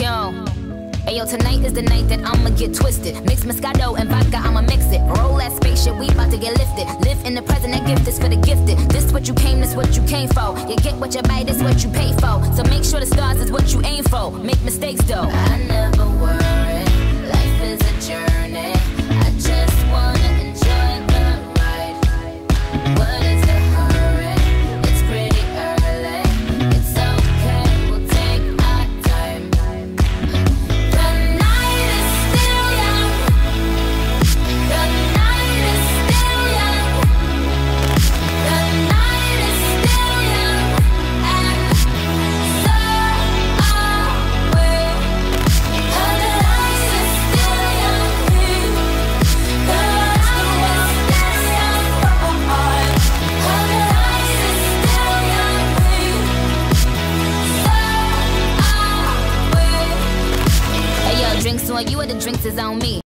yo, tonight is the night that I'ma get twisted. Mix Moscato and vodka, I'ma mix it. Roll that spaceship, we about to get lifted. Live in the present, that gift is for the gifted. This what you came, this what you came for. You get what you buy, this what you pay for. So make sure the stars is what you aim for. Make mistakes though. I drinks on you or the drinks is on me.